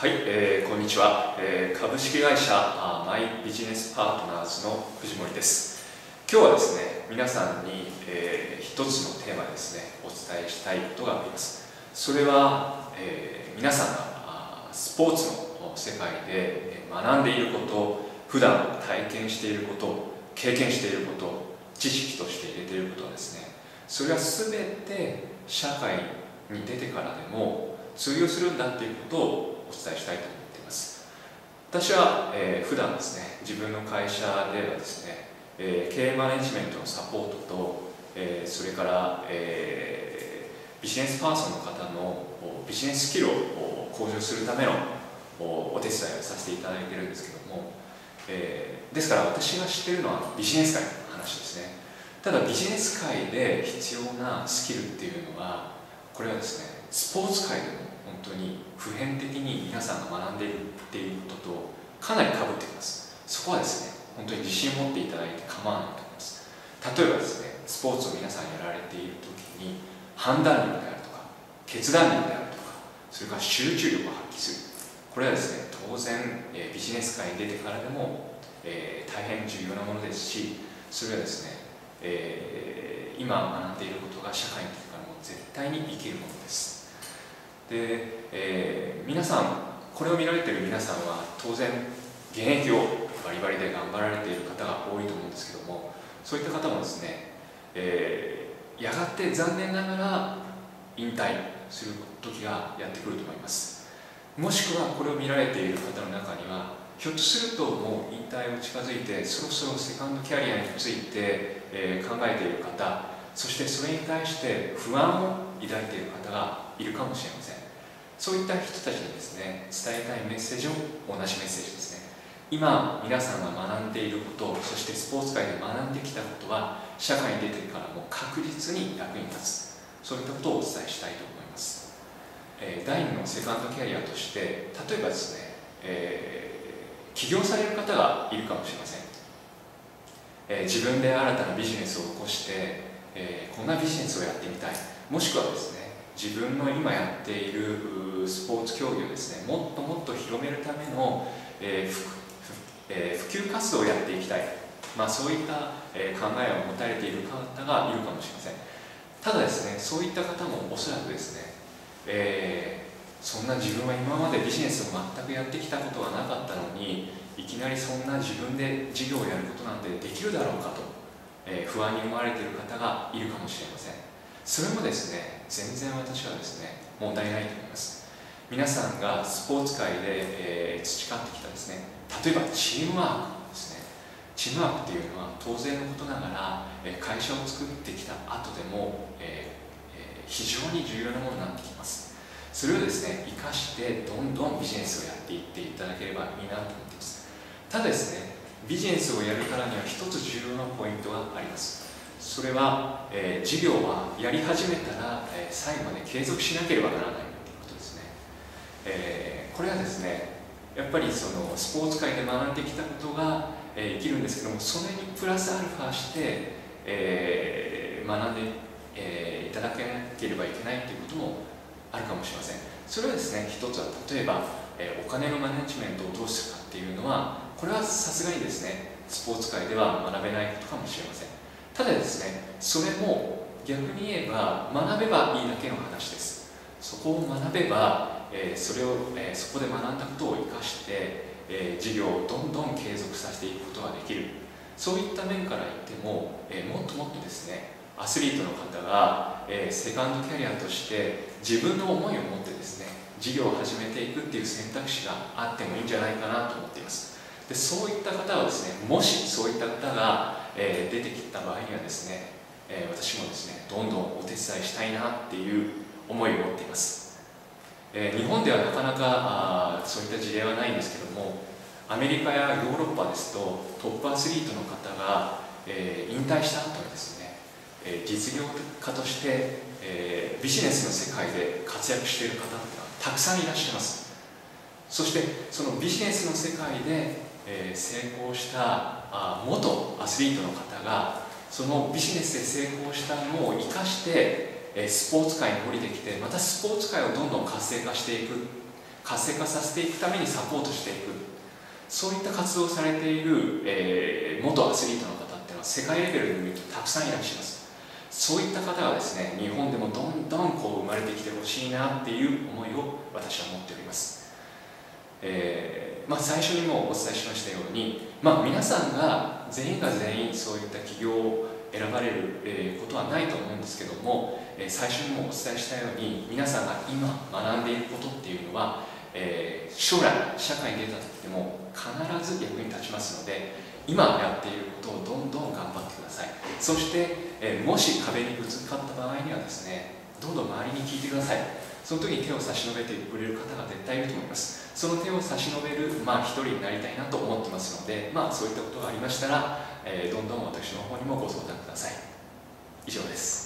はい、えー、こんにちは、えー、株式会社マイビジネスパートナーズの藤森です。今日はですね皆さんに、えー、一つのテーマでですねお伝えしたいことがあります。それは、えー、皆さんがスポーツの世界で学んでいること普段体験していること経験していること知識として入れていることはですね。それは全て社会に出てからでも通用するんだっていうことをお伝えしたいと思っています。私は、えー、普段ですね自分の会社ではですね、えー、経営マネジメントのサポートと、えー、それから、えー、ビジネスパーソンの方のビジネススキルを向上するためのお手伝いをさせていただいてるんですけども、えー、ですから私が知ってるのはビジネス界の話ですね。ただビジネス界で必要なスキルっていうのはこれはですねスポーツ界でも本当に普遍的に皆さんが学んでいるっていうこととかなりかぶってきます。そこはですね本当に自信を持っていただいて構わないと思います。例えばですねスポーツを皆さんやられている時に判断力であるとか決断力であるとかそれから集中力を発揮する。これはですね当然、えビジネス界に出てからでも、えー、大変重要なものですしそれはですね、えー、今学んでいることが社会に出てからも絶対に生きるものです。で、えー、皆さんこれを見られている皆さんは当然現役をバリバリで頑張られている方が多いと思うんですけどもそういった方もですね、えー、やがて残念ながら引退する時がやってくると思います。もしくはこれを見られている方の中にはひょっとするともう引退を近づいてそろそろセカンドキャリアについて、えー、考えている方そしてそれに対して不安を抱いている方がいるかもしれません。そういった人たちにですね伝えたいメッセージも同じメッセージですね。今皆さんが学んでいることそしてスポーツ界で学んできたことは社会に出てからも確実に役に立つ。そういったことをお伝えしたいと思います、えー、第2のセカンドキャリアとして例えばですね、えー、起業される方がいるかもしれません、えー、自分で新たなビジネスを起こして、えこんなビジネスをやってみたい。もしくはですね自分の今やっているスポーツ競技をですねもっともっと広めるための、ええ、普及活動をやっていきたい、まあ、そういった、え、考えを持たれている方がいるかもしれません。ただですねそういった方もおそらくですね、えー、そんな自分は今までビジネスを全くやってきたことはなかったのにいきなりそんな自分で事業をやることなんてできるだろうかと、え不安に思われている方がいるかもしれません。それもですね全然私はですね問題ないと思います。皆さんがスポーツ界で、えー、培ってきたですね例えばチームワークですね。チームワークっていうのは当然のことながら、え会社を作ってきた後でも、えー、非常に重要なものになってきます。それをですね生かしてどんどんビジネスをやっていっていただければいいなと思っています。ただですねビジネスをやるからには一つ重要なポイントがあります。それは、えー、事業はやり始めたら、えー、最後まで継続しなければならないということですね、えー、これはですねやっぱりそのスポーツ界で学んできたことが、え生きるんですけどもそれにプラスアルファして、えー学んで、えいただけなければいけないということもあるかもしれません。それはですね一つは例えば、えお金のマネジメントをどうするかっていうのはこれはさすがにですねスポーツ界では学べないことかもしれません。ただですねそれも逆に言えば学べばいいだけの話です。そこを学べば、えー、それを、えー、そこで学んだことを生かして、えー、事業をどんどん継続させていくことができる。そういった面から言っても、えもっともっとですねアスリートの方が、えセカンドキャリアとして自分の思いを持ってですね事業を始めていくっていう選択肢があってもいいんじゃないかなと思っています。でそういった方はですねもしそういった方がえー、出てきた場合にはですね、えー、私もですねどんどんお手伝いしたいなっていう思いを持っています、えー、日本ではなかなかあそういった事例はないんですけどもアメリカやヨーロッパですとトップアスリートの方が、え引退した後にですね、え実業家として、えビジネスの世界で活躍している方ってのはたくさんいらっしゃいます。そしてそのビジネスの世界でえー、成功したあ元アスリートの方がそのビジネスで成功したのを生かして、えー、スポーツ界に降りてきてまたスポーツ界をどんどん活性化していく。活性化させていくためにサポートしていく。そういった活動をされている、えー、元アスリートの方っていうのは世界レベルでたくさんいらっしゃいます。そういった方がですね日本でもどんどんこう生まれてきてほしいなっていう思いを私は持っております、えー、まあ、最初にもお伝えしましたように、まあ、皆さんが全員が全員そういった企業を選ばれる、えことはないと思うんですけども、え最初にもお伝えしたように皆さんが今学んでいることっていうのは、え将来社会に出た時でも必ず役に立ちますので今やっていることをどんどん頑張ってください。そして、えもし壁にぶつかった場合にはですねどんどん周りに聞いてください。その時に手を差し伸べてくれる方が絶対いると思います。その手を差し伸べる、まあ、一人になりたいなと思ってますので、まあ、そういったことがありましたら、えー、どんどん私の方にもご相談ください。以上です。